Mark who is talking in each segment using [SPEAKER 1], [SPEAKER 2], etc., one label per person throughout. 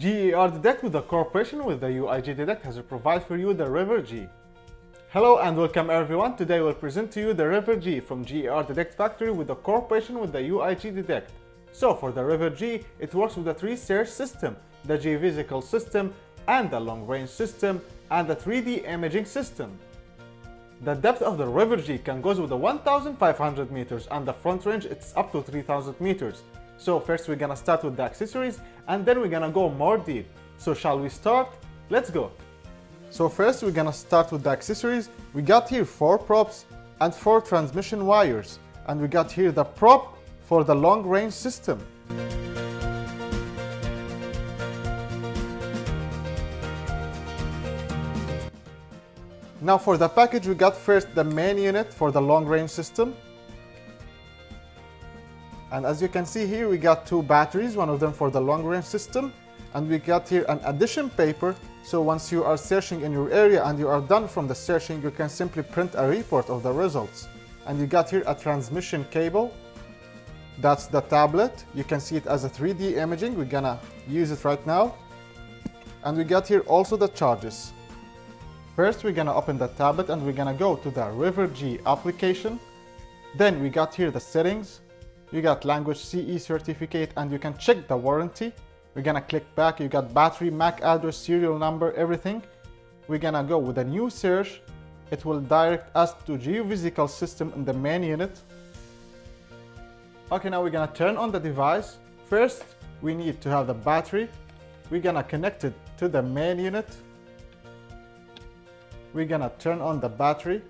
[SPEAKER 1] GER Detect with the cooperation with the UIG Detect has provided for you the River G. Hello and welcome everyone. Today we'll present to you the River G from GER Detect Factory with the cooperation with the UIG Detect. So for the River G, it works with the three search system, the geophysical system and the long range system and the 3D imaging system. The depth of the River G can goes with the 1500 meters and the front range it's up to 3000 meters. So first we're gonna start with the accessories and then we're gonna go more deep. So shall we start? Let's go. So first we're gonna start with the accessories. We got here four props and four transmission wires. And we got here the prop for the long range system. Now for the package we got first the main unit for the long range system. And as you can see here, we got two batteries, one of them for the long range system. And we got here an addition paper. So once you are searching in your area and you are done from the searching, you can simply print a report of the results. And you got here a transmission cable. That's the tablet. You can see it as a 3D imaging. We're gonna use it right now. And we got here also the charges. First, we're gonna open the tablet and we're gonna go to the River G application. Then we got here the settings, you got language CE certificate and you can check the warranty. We're gonna click back, you got battery, MAC address, serial number, everything. We're gonna go with a new search. It will direct us to geophysical system in the main unit. Okay, now we're gonna turn on the device. First, we need to have the battery. We're gonna connect it to the main unit. We're gonna turn on the battery.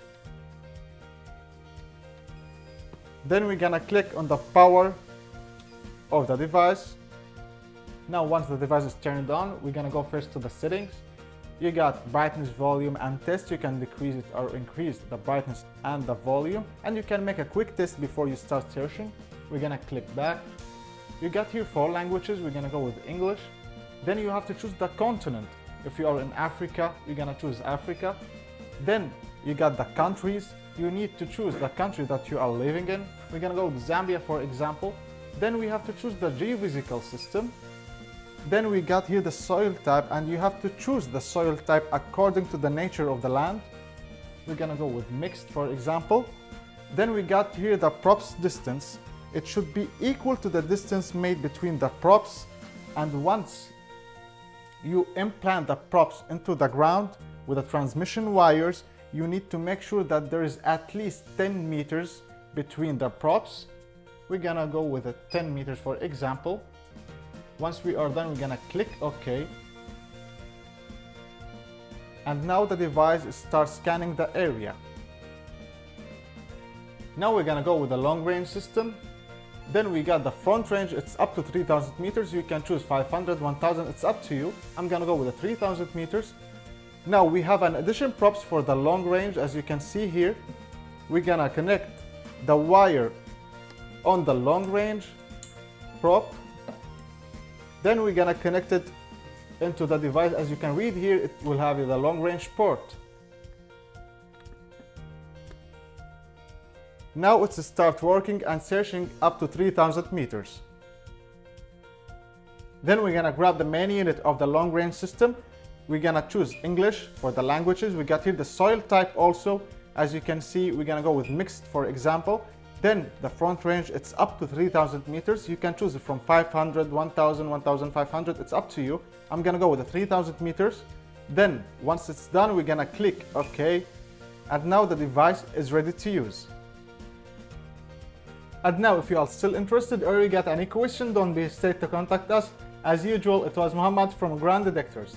[SPEAKER 1] Then we're gonna click on the power of the device. Now once the device is turned on, we're gonna go first to the settings. You got brightness, volume and test. You can decrease it or increase the brightness and the volume. And you can make a quick test before you start searching. We're gonna click back. You got here four languages. We're gonna go with English. Then you have to choose the continent. If you are in Africa, you're gonna choose Africa. Then you got the countries you need to choose the country that you are living in. We're gonna go with Zambia for example. Then we have to choose the geophysical system. Then we got here the soil type and you have to choose the soil type according to the nature of the land. We're gonna go with mixed for example. Then we got here the props distance. It should be equal to the distance made between the props and once you implant the props into the ground with the transmission wires, you need to make sure that there is at least 10 meters between the props. We're gonna go with a 10 meters for example. Once we are done, we're gonna click OK. And now the device starts scanning the area. Now we're gonna go with the long range system. Then we got the front range, it's up to 3000 meters. You can choose 500, 1000, it's up to you. I'm gonna go with the 3000 meters. Now we have an addition props for the long range as you can see here. We're gonna connect the wire on the long range prop. Then we're gonna connect it into the device. As you can read here, it will have the long range port. Now it's start working and searching up to 3000 meters. Then we're gonna grab the main unit of the long range system we're gonna choose English for the languages. We got here the soil type also. As you can see, we're gonna go with mixed, for example. Then the front range, it's up to 3000 meters. You can choose it from 500, 1000, 1500, it's up to you. I'm gonna go with the 3000 meters. Then once it's done, we're gonna click OK. And now the device is ready to use. And now if you are still interested or you got any question, don't be hesitate to contact us. As usual, it was Muhammad from Grand Detectors.